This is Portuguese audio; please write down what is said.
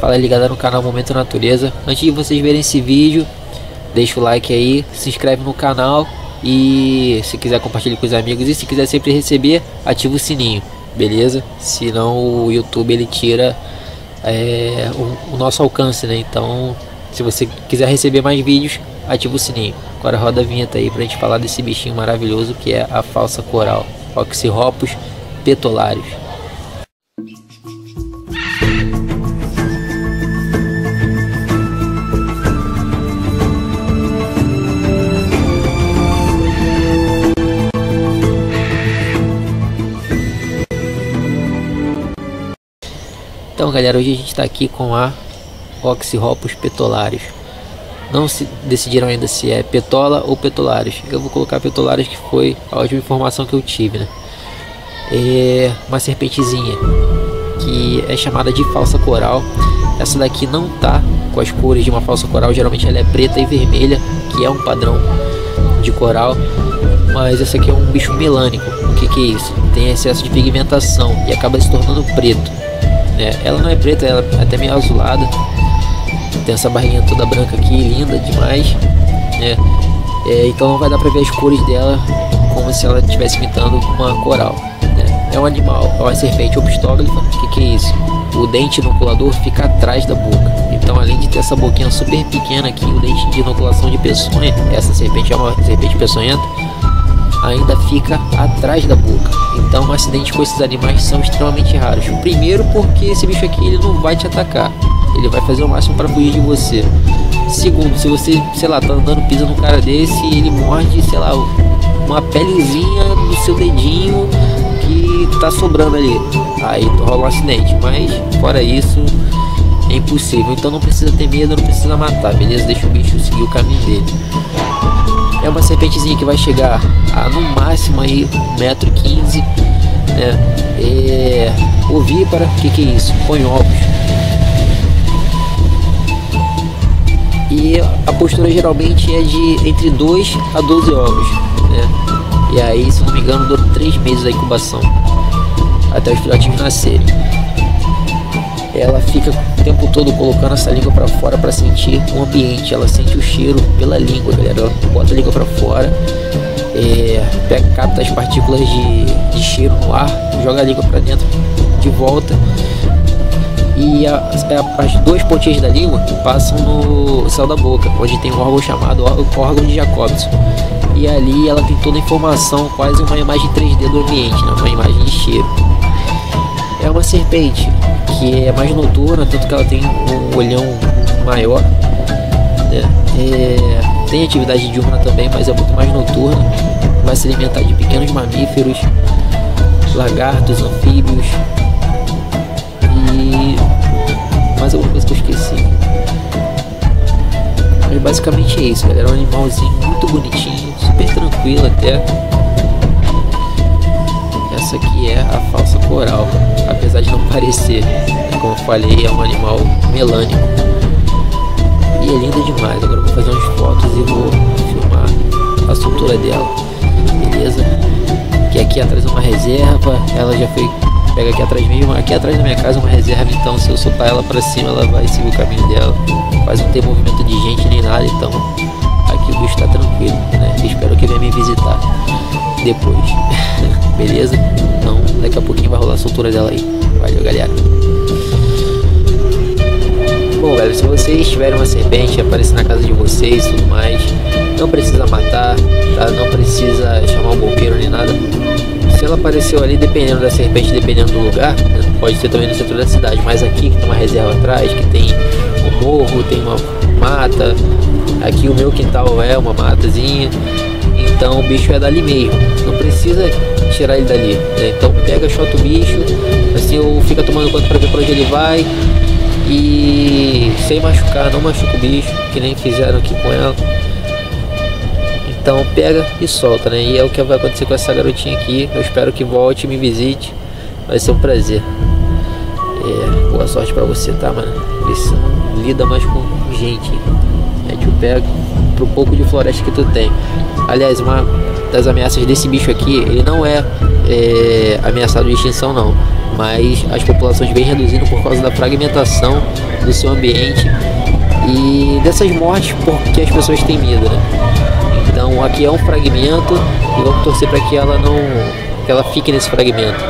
Fala ligada no canal Momento Natureza. Antes de vocês verem esse vídeo, deixa o like aí, se inscreve no canal e se quiser compartilhar com os amigos e se quiser sempre receber, ativa o sininho, beleza? Senão o YouTube ele tira é, o, o, nosso alcance, né? Então, se você quiser receber mais vídeos, ativa o sininho. Agora roda a vinheta aí pra gente falar desse bichinho maravilhoso que é a falsa coral, Oxyropus petolarius. Então galera, hoje a gente está aqui com a Oxyropus petolarius. Não se decidiram ainda se é petola ou petolarius. Eu vou colocar petolarius que foi a última informação que eu tive, né? É uma serpentezinha que é chamada de falsa coral. Essa daqui não tá com as cores de uma falsa coral, geralmente ela é preta e vermelha, que é um padrão de coral. Mas essa aqui é um bicho melânico. O que, que é isso? Tem excesso de pigmentação e acaba se tornando preto né? Ela não é preta, ela é até meio azulada. Tem essa barrinha toda branca aqui, linda demais, né? É, então não vai dar pra ver as cores dela como se ela estivesse imitando uma coral. Né? É um animal, é uma serpente obstóglifa. O que, que é isso? O dente inoculador fica atrás da boca. Então, além de ter essa boquinha super pequena aqui, o dente de inoculação de peçonha, essa serpente é uma serpente peçonhenta, ainda fica atrás da boca. Então, acidentes com esses animais são extremamente raros. Primeiro, porque esse bicho aqui ele não vai te atacar, ele vai fazer o máximo para fugir de você. Segundo, se você, sei lá, tá andando, pisa num cara desse ele morde, sei lá, uma pelezinha no seu dedinho que tá sobrando ali, aí rola um acidente. Mas, fora isso, é impossível. Então, não precisa ter medo, não precisa matar, beleza? Deixa o bicho seguir o caminho dele. É uma serpentezinha que vai chegar a no máximo aí 1,15m. Né? É ovípara, o que, que é isso? Põe ovos. E a postura geralmente é de entre 2 a 12 ovos. Né? E aí, se não me engano, dura 3 meses a incubação. Até os filhotinhos nascerem ela fica o tempo todo colocando essa língua para fora para sentir o ambiente. Ela sente o cheiro pela língua, galera. Ela bota a língua para fora, é, pega, capta as partículas de, de cheiro no ar, joga a língua para dentro de volta. E a, a, as duas pontinhas da língua passam no céu da boca, onde tem um órgão chamado órgão de Jacobson. E ali ela tem toda a informação, quase uma imagem 3D do ambiente, né? uma imagem de cheiro. Serpente que é mais noturna, tanto que ela tem um olhão maior. Né? É, tem atividade diurna também, mas é muito mais noturna. Vai se alimentar de pequenos mamíferos, lagartos, anfíbios e mais alguma coisa que eu esqueci. Mas basicamente é isso, galera. É um animalzinho muito bonitinho, super tranquilo até. Essa aqui é a falsa coral apesar de não parecer. Como eu falei, é um animal melânico. E é linda demais. Agora vou fazer umas fotos e vou filmar a estrutura dela. Beleza? Que aqui atrás é uma reserva. Ela já foi. Pega aqui atrás mesmo. Aqui atrás da minha casa é uma reserva. Então se eu soltar ela para cima, ela vai seguir o caminho dela. Quase não tem movimento de gente nem nada. Então o bicho tá tranquilo. Né? Espero que venha me visitar depois. Beleza? Então daqui a pouquinho vai rolar a soltura dela aí. Valeu, galera. Bom, galera, se vocês tiverem uma serpente aparecer na casa de vocês e tudo mais, não precisa matar, tá? Não precisa chamar um bombeiro nem nada. Se ela apareceu ali, dependendo da serpente, dependendo do lugar, né? pode ser também no centro da cidade, mas aqui que tem uma reserva atrás, que tem morro, tem uma mata, aqui o meu quintal é uma matazinha, então o bicho é dali mesmo, não precisa tirar ele dali. Né? Então pega, chota o bicho, assim eu fica tomando conta para ver para onde ele vai e sem machucar, não machuca o bicho, que nem fizeram aqui com ela. Então pega e solta, né? E é o que vai acontecer com essa garotinha aqui. Eu espero que volte e me visite. Vai ser um prazer. É, boa sorte para você, tá, mano? Isso lida mais com gente. É, te pega pro pouco de floresta que tu tem. Aliás, uma das ameaças desse bicho aqui, ele não é, é ameaçado de extinção não. mas as populações vêm reduzindo por causa da fragmentação do seu ambiente e dessas mortes porque as pessoas têm medo. Né? Então aqui é um fragmento e vamos torcer para que ela não que ela fique nesse fragmento.